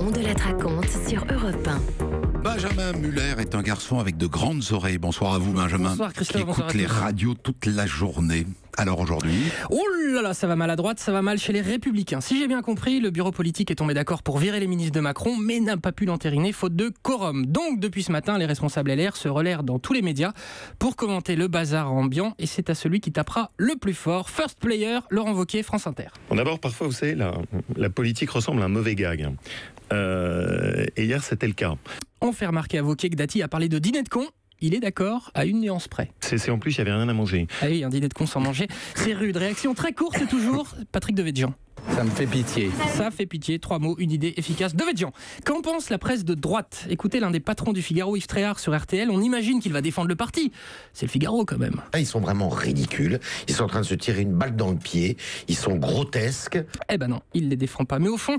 On de la raconte sur Europe 1. Benjamin Muller est un garçon avec de grandes oreilles. Bonsoir à vous, Benjamin. Bonsoir, Christophe, Qui écoute bonsoir les radios toute la journée. Alors aujourd'hui, Oh là là, ça va mal à droite, ça va mal chez les Républicains. Si j'ai bien compris, le bureau politique est tombé d'accord pour virer les ministres de Macron, mais n'a pas pu l'entériner faute de quorum. Donc, depuis ce matin, les responsables LR se relaient dans tous les médias pour commenter le bazar ambiant, et c'est à celui qui tapera le plus fort. First player, Laurent Wauquiez, France Inter. Bon, D'abord, parfois, vous savez, la, la politique ressemble à un mauvais gag. Euh, et hier, c'était le cas. On fait remarquer à Wauquiez que Dati a parlé de dîner de con. Il est d'accord à une nuance près. C'est en plus, il n'y avait rien à manger. Ah oui, un dîner de con sans manger, c'est rude. Réaction très courte toujours, Patrick Devedjian. Ça me fait pitié. Ça fait pitié, trois mots, une idée efficace. De Védian. Qu'en pense la presse de droite Écoutez l'un des patrons du Figaro, Yves Tréhard, sur RTL. On imagine qu'il va défendre le parti. C'est le Figaro quand même. Là, ils sont vraiment ridicules. Ils sont en train de se tirer une balle dans le pied. Ils sont grotesques. Eh ben non, il les défend pas. Mais au fond,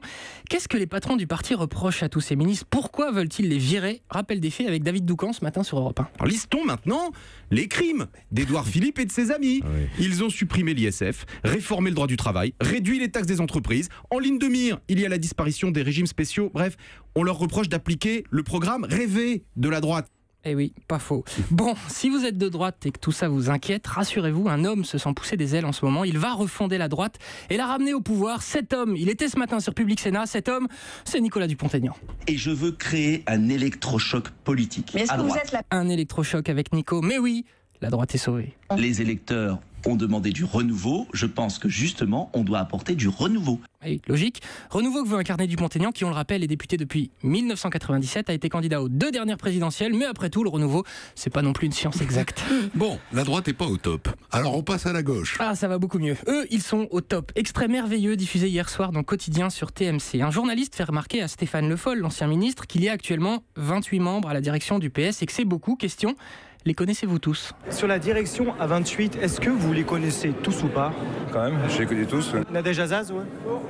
qu'est-ce que les patrons du parti reprochent à tous ces ministres? Pourquoi veulent-ils les virer? Rappel des faits avec David Doucan ce matin sur Europe 1. Alors, listons maintenant les crimes d'Édouard Philippe et de ses amis. Ils ont supprimé l'ISF, réformé le droit du travail, réduit les taxes des entreprises. En ligne de mire, il y a la disparition des régimes spéciaux. Bref, on leur reproche d'appliquer le programme rêvé de la droite. Eh oui, pas faux. Bon, si vous êtes de droite et que tout ça vous inquiète, rassurez-vous, un homme se sent pousser des ailes en ce moment. Il va refonder la droite et la ramener au pouvoir. Cet homme, il était ce matin sur Public Sénat. Cet homme, c'est Nicolas Dupont-Aignan. et je veux créer un électrochoc politique. Mais est-ce que vous êtes la Un électrochoc avec Nico. Mais oui, la droite est sauvée. Les électeurs ont demandé du renouveau. Je pense que justement, on doit apporter du renouveau. Oui, logique. Renouveau que veut incarner Dupont-Aignan, qui, on le rappelle, est député depuis 1997, a été candidat aux deux dernières présidentielles. Mais après tout, le renouveau, c'est pas non plus une science exacte. bon, la droite est pas au top. Alors on passe à la gauche. Ah, ça va beaucoup mieux. Eux, ils sont au top. Extrait merveilleux diffusé hier soir dans quotidien sur TMC. Un journaliste fait remarquer à Stéphane Le Foll, l'ancien ministre, qu'il y a actuellement 28 membres à la direction du PS et que c'est beaucoup. Question les connaissez-vous tous? Sur la direction à 28, est-ce que vous les connaissez tous ou pas? Quand même, je les connais tous. Nadège Azaz, ouais.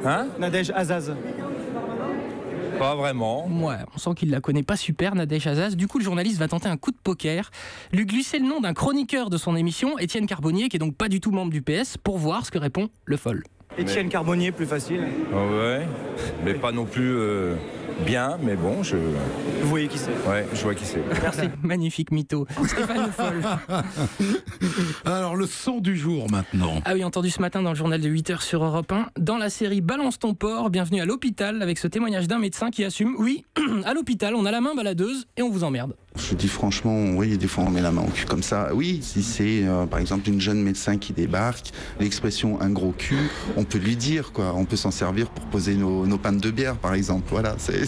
Hein? Nadège Azaz. Pas vraiment. Ouais, on sent qu'il la connaît pas super, Nadège Azaz. Du coup, le journaliste va tenter un coup de poker, lui glisser le nom d'un chroniqueur de son émission, Étienne Carbonnier, qui est donc pas du tout membre du PS, pour voir ce que répond Le Foll. Étienne Carbonnier, plus facile. Ah ouais, mais pas non plus euh, bien, mais bon, je, Vous voyez qui c'est. ouais, je vois qui c'est. Merci. Magnifique mytho. Stéphane Le Foll. Alors le son du jour maintenant. Ah oui, entendu ce matin dans le journal de 8h sur Europe 1, dans la série Balance ton porc, bienvenue à l'hôpital avec ce témoignage d'un médecin qui assume, oui, à l'hôpital, on a la main baladeuse et on vous emmerde. Je dis franchement, oui, des fois on met la main au cul comme ça. Oui, si c'est euh, par exemple une jeune médecin qui débarque, l'expression un gros cul, on peut lui dire quoi. On peut s'en servir pour poser nos, nos pannes de bière par exemple. Voilà, c'est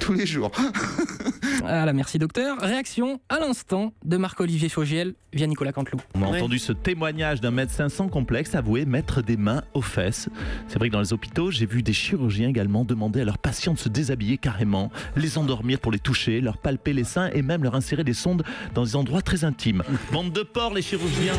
tous les jours. Voilà, merci docteur. Réaction à l'instant de Marc-Olivier Fogiel via Nicolas Canteloup. On a entendu ce témoignage d'un médecin sans complexe avouer mettre des mains aux fesses. C'est vrai que dans les hôpitaux, j'ai vu des chirurgiens également demander à leurs patients de se déshabiller carrément, les endormir pour les toucher, leur palper les seins et même leur insérer des sondes dans des endroits très intimes. Bande de porcs, les chirurgiens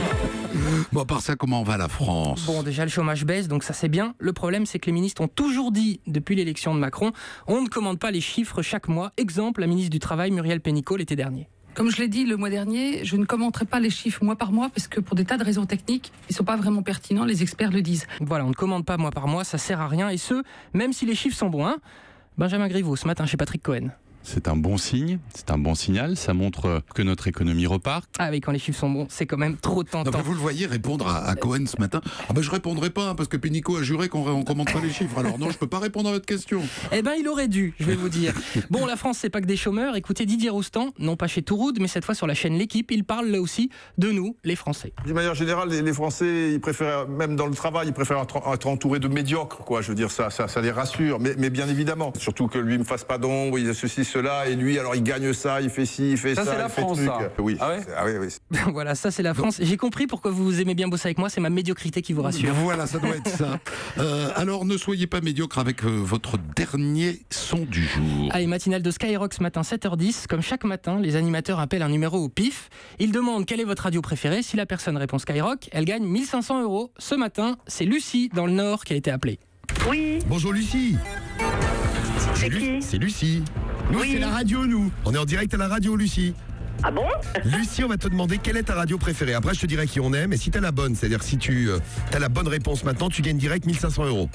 Bon, à part ça, comment va la France? Bon, déjà le chômage baisse, donc ça c'est bien. Le problème, c'est que les ministres ont toujours dit, depuis l'élection de Macron, on ne commande pas les chiffres chaque mois. Exemple, la ministre du Travail, Muriel Pénicaud, l'été dernier. Comme je l'ai dit le mois dernier, je ne commenterai pas les chiffres mois par mois parce que pour des tas de raisons techniques, ils sont pas vraiment pertinents, les experts le disent. Voilà, on ne commande pas mois par mois, ça sert à rien, et ce, même si les chiffres sont bons. hein. Benjamin Griveaux, ce matin chez Patrick Cohen. C'est un bon signe, c'est un bon signal, ça montre que notre économie repart. Ah oui, quand les chiffres sont bons, c'est quand même trop Non, tentant. mais vous le voyez répondre à, à Cohen ce matin. Ah ben je répondrai pas hein, parce que Pénicaud a juré qu'on ne commente pas les chiffres. Alors non, je peux pas répondre à votre question. Eh ben, il aurait dû, je vais vous dire. Bon, la France, c'est pas que des chômeurs. Écoutez Didier Roustan, non pas chez Touroud, mais cette fois sur la chaîne L'équipe, il parle là aussi de nous, les Français. D'une manière générale, les, les Français, ils préfèrent, même dans le travail, ils préfèrent être, être entourés de médiocres, quoi. Je veux dire, ça, ça, ça les rassure. Mais, mais bien évidemment, surtout que lui me fasse pas d'ombre, il a ceci, cela, et lui, alors il gagne ça, il fait ci, il fait ça, Ça, c'est la France, ça. Oui. Ah ouais ah oui, oui. voilà, ça c'est la France. J'ai compris pourquoi vous aimez bien bosser avec moi, c'est ma médiocrité qui vous rassure. Voilà, ça doit être ça. Euh, alors ne soyez pas médiocre avec euh, votre dernier son du jour. Allez, matinale de Skyrock ce matin 7h10. Comme chaque matin, les animateurs appellent un numéro au pif. Ils demandent quelle est votre radio préférée. Si la personne répond Skyrock, elle gagne 1500 euros. Ce matin, c'est Lucie dans le Nord qui a été appelée. Oui, Bonjour Lucie. c'est qui? C'est Lucie. Nous, Oui. c'est la radio, nous. On est en direct à la radio, Lucie. Ah bon? Lucie, on va te demander quelle est ta radio préférée. Après, je te dirai qui on est, mais si t'as la bonne, c'est-à-dire si tu as la bonne réponse maintenant, tu gagnes direct 1500 euros.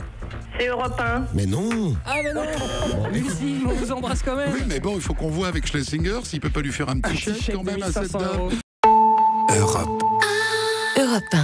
C'est Europe 1. Mais non Ah, mais non Lucie, on vous embrasse quand même Oui, mais bon, il faut qu'on voit avec Schlesinger s'il peut pas lui faire un petit chèque chèque quand même à cette 1500 dame. Europe. Europe 1.